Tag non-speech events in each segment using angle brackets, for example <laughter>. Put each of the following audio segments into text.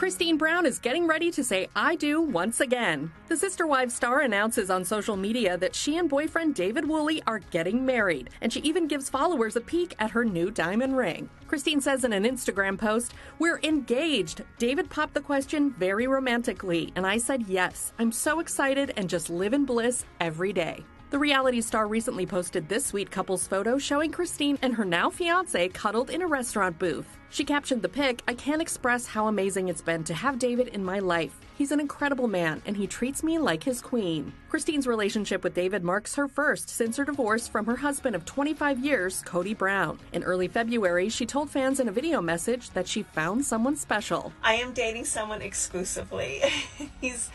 Christine Brown is getting ready to say I do once again. The Sister Wives star announces on social media that she and boyfriend David Woolley are getting married, and she even gives followers a peek at her new diamond ring. Christine says in an Instagram post, We're engaged. David popped the question very romantically, and I said yes. I'm so excited and just live in bliss every day. The reality star recently posted this sweet couple's photo showing Christine and her now fiance cuddled in a restaurant booth. She captioned the pic, I can't express how amazing it's been to have David in my life. He's an incredible man, and he treats me like his queen. Christine's relationship with David marks her first since her divorce from her husband of 25 years, Kody Brown. In early February, she told fans in a video message that she found someone special. I am dating someone exclusively. <laughs> He's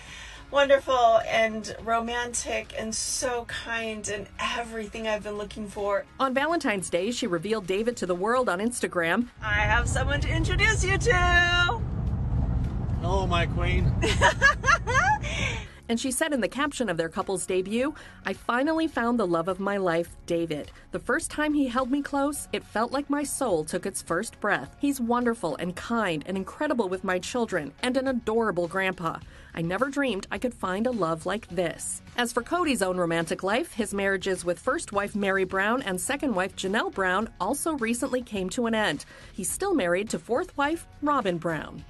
wonderful and romantic and so kind and everything I've been looking for. On Valentine's Day, she revealed David to the world on Instagram. I have someone to introduce you to. Hello, my queen. <laughs> And she said in the caption of their couple's debut, I finally found the love of my life, David. The first time he held me close, it felt like my soul took its first breath. He's wonderful and kind and incredible with my children and an adorable grandpa. I never dreamed I could find a love like this. As for Kody's own romantic life, his marriages with first wife Meri Brown and second wife Janelle Brown also recently came to an end. He's still married to fourth wife Robyn Brown.